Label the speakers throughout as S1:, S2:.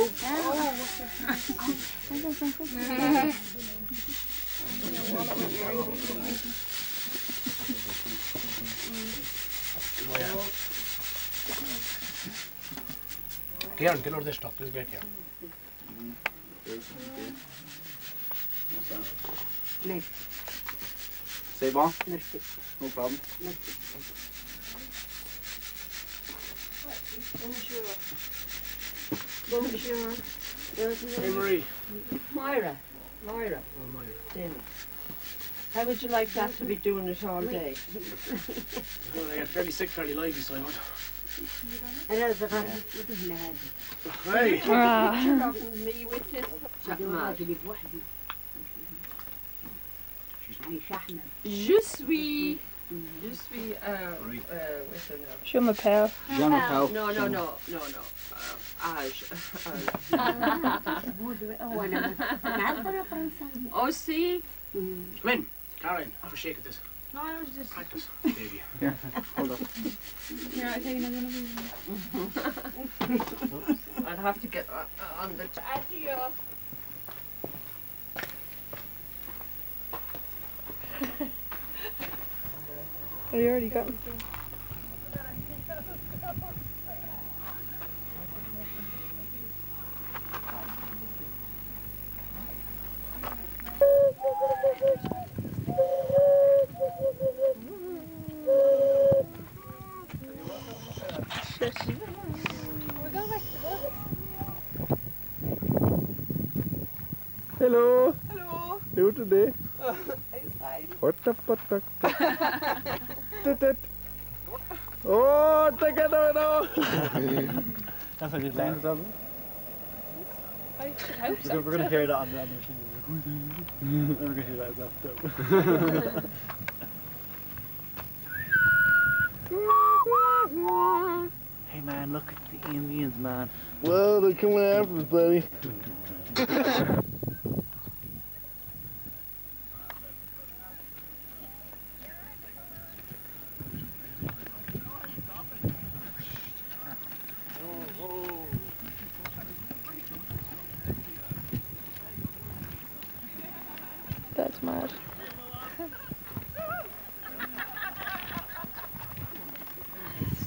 S1: Oh,
S2: oh. Kjern, que los destapes, greit, kjern. Litt. Si hva?
S3: Mørke. Noe plan? Mørke.
S4: Bonjour.
S2: Hey, Marie.
S4: Myra. Myra.
S2: Oh,
S4: How would you like that to be doing it all day?
S2: well, I got fairly sick fairly lively, so I would.
S4: as the yeah. good lad.
S2: Hey!
S1: Ah.
S4: me with this.
S5: Je suis Je suis. Euh,
S2: Oui.
S5: euh, what's the name?
S1: Je m'appelle.
S3: Jean Paul.
S5: No, no, no, no, no. Uh, âge. Euh, aussi.
S2: Come in. Caroline, have a shake at this.
S5: No, I was just.
S2: Practice, baby.
S3: Hold up.
S5: I'd have to get uh, uh, on the.
S1: Oh, you already got
S6: Hello.
S5: Hello.
S6: You today?
S5: I'm fine.
S6: What the fuck? Tut, tut. Oh, take it away now.
S7: That's what you're saying, is that?
S5: I hope
S7: We're
S5: so.
S7: gonna- We're gonna hear that on the on the machine. We're gonna hear that as well. Hey man, look at the Indians, man.
S6: Well, they're coming after us, buddy.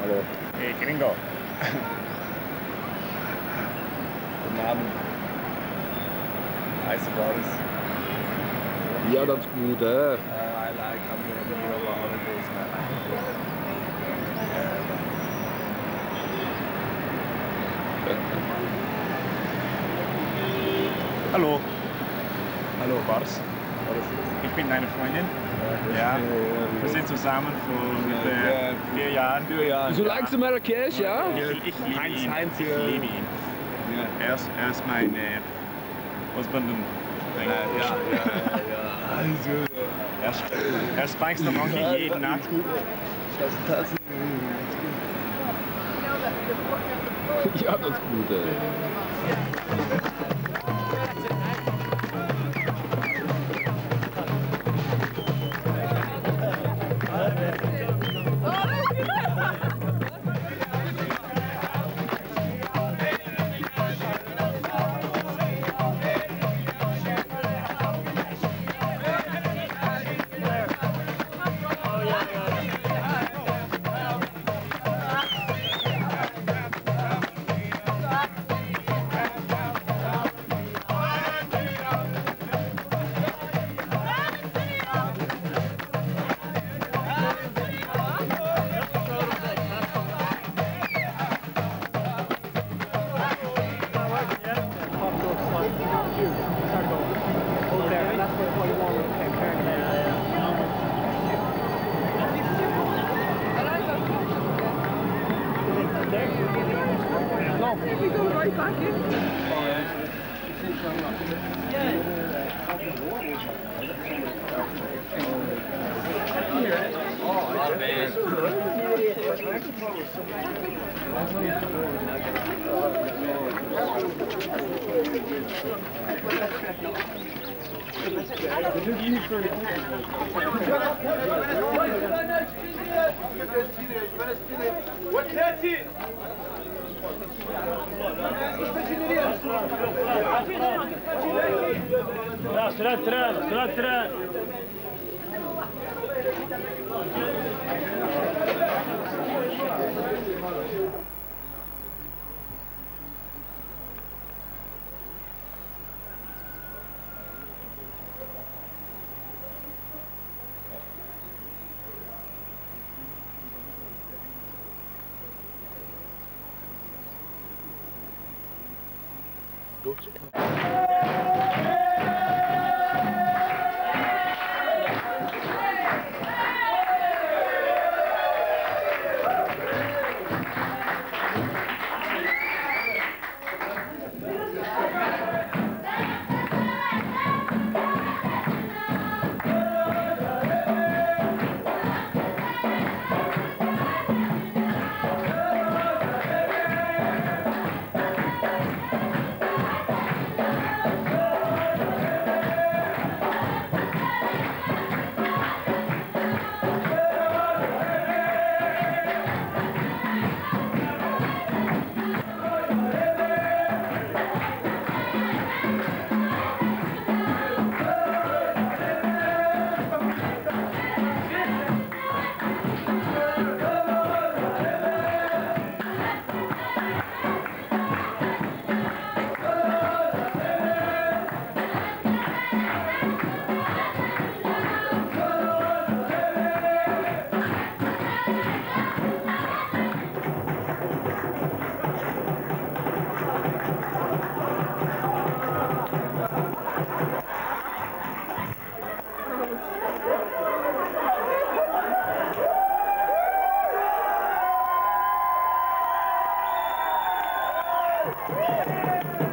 S3: Hallo.
S7: Hey, gringo.
S3: Guten Abend. Nice about us.
S6: Ja, that's good, eh?
S3: Uh, I like coming here over holidays, man.
S7: Hallo,
S3: Hallo.
S7: Bars.
S3: Ist?
S7: Ich bin deine Freundin. Ja. Wir sind zusammen vor ungefähr vier Jahren.
S3: Vier Jahre.
S6: So likes Marrakesh, ja?
S7: Ich, ich liebe ihn.
S3: Heinz,
S7: ich liebe ihn. Er ist, er ist mein äh, Husband
S3: Ja, ja, ja. Also,
S7: Er spankst der Monkey jeden Nacht.
S6: Das, das. Ja, das ist gut, ey. right back. What's that? ترى Thank you. Go to Uhul!